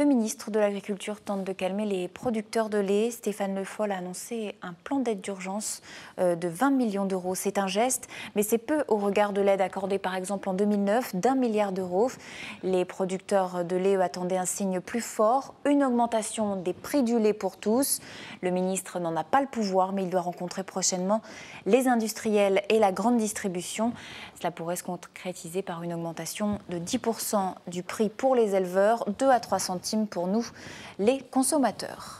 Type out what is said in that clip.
Le ministre de l'Agriculture tente de calmer les producteurs de lait. Stéphane Le Foll a annoncé un plan d'aide d'urgence euh, de 20 millions d'euros. C'est un geste, mais c'est peu au regard de l'aide accordée par exemple en 2009 d'un milliard d'euros. Les producteurs de lait attendaient un signe plus fort, une augmentation des prix du lait pour tous. Le ministre n'en a pas le pouvoir, mais il doit rencontrer prochainement les industriels et la grande distribution. Cela pourrait se concrétiser par une augmentation de 10% du prix pour les éleveurs, 2 à 3 pour nous, les consommateurs.